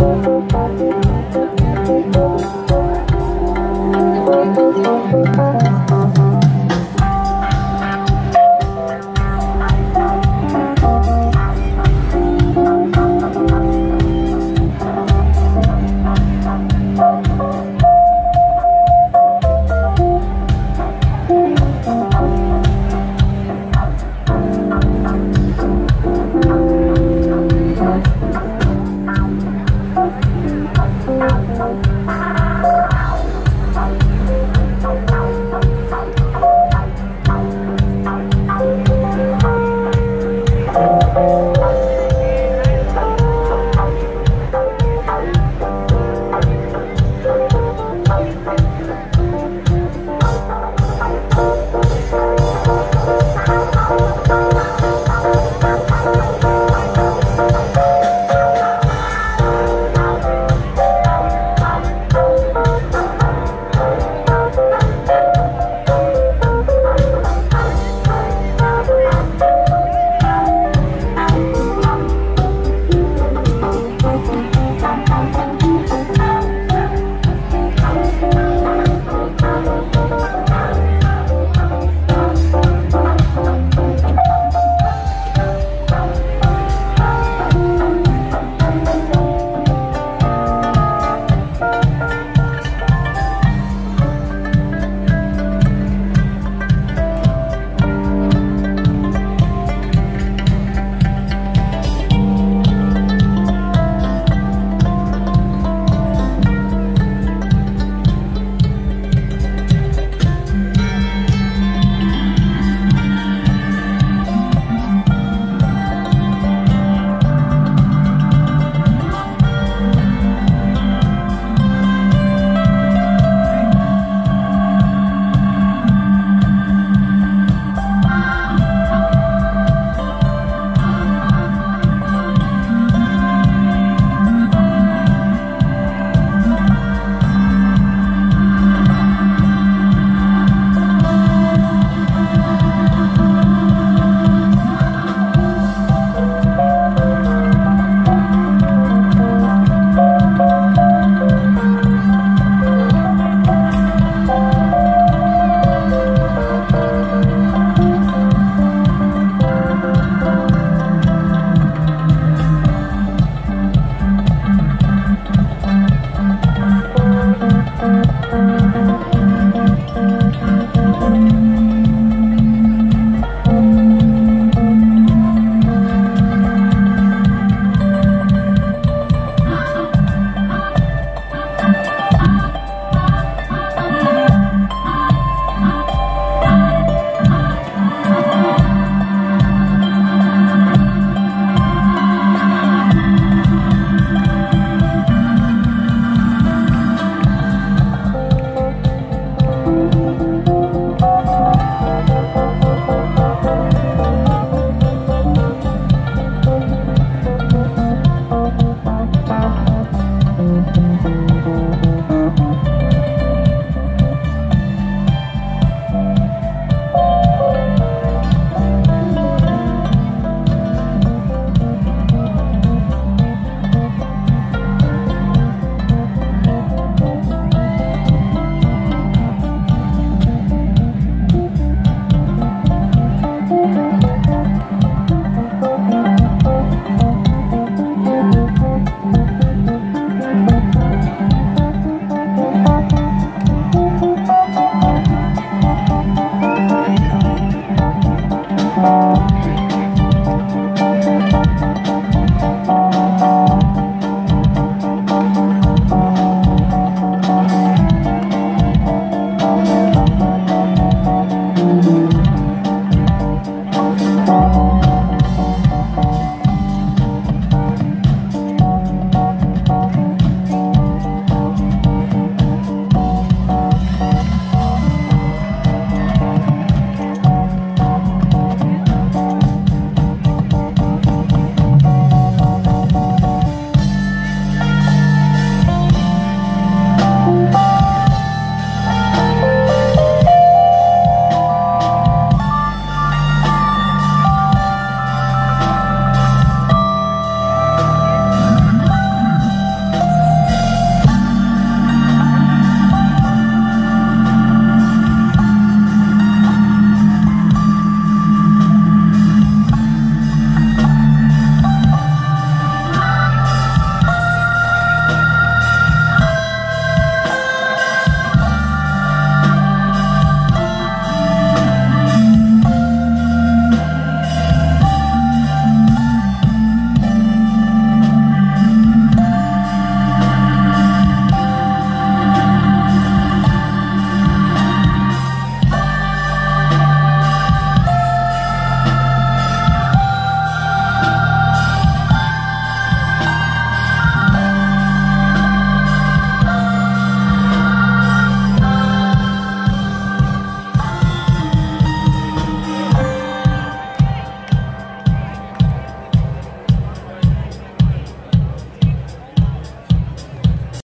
Música